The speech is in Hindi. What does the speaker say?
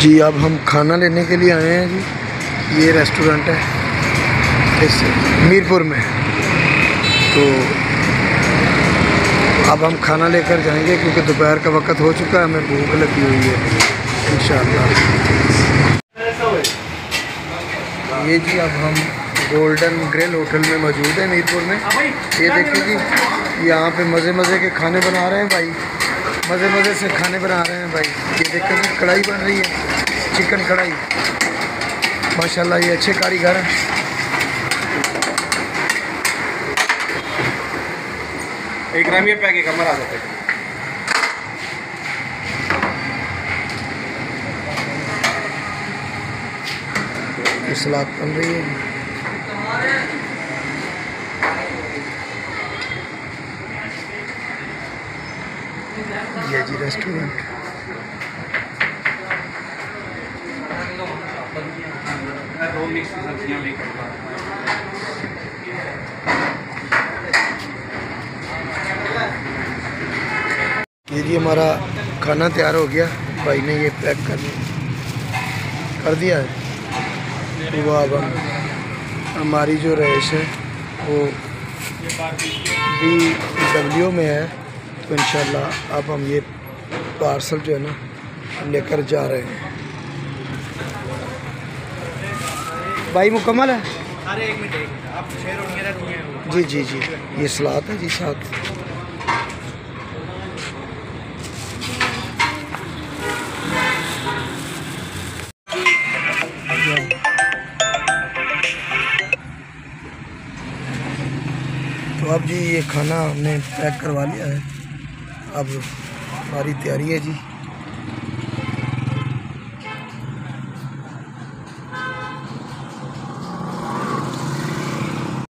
जी, अब हम खाना लेने के लिए आए हैं जी। ये रेस्टोरेंट है। इस मीरपुर में। तो अब हम खाना लेकर जाएँगे क्योंकि दोपहर का वक्त हो चुका है। हमें भूख लगी हुई है। इन ये जी, अब हम गोल्डन ग्रिल होटल में मौजूद हैं मीरपुर में। ये देखिए जी, यहाँ पे मज़े मज़े के खाने बना रहे हैं भाई। मज़े मज़े से खाने बना रहे हैं भाई। ये देखिए कढ़ाई बन रही है। चिकन कढ़ाई। माशाल्लाह ये अच्छे कारीगर हैं। एक ग्राम ये पैक एक हमारा जाते सलाद बन रही है। ये जी रेस्टोरेंट। मिक्स सब्ज़ियाँ भी करवा ये जी हमारा खाना तैयार हो गया। भाई ने ये पैक कर कर दिया है। तो अब हम, हमारी जो रहाइश है, वो बी डब्ल्यू में है। तो इन अब हम ये पार्सल जो है ना लेकर जा रहे हैं। भाई मुकम्मल है? अरे एक मिनट आप शेयर वगैरह नहीं है जी जी जी। ये सलाद है जी साथ। तो अब जी ये खाना हमने पैक करवा लिया है। अब हमारी तैयारी है जी।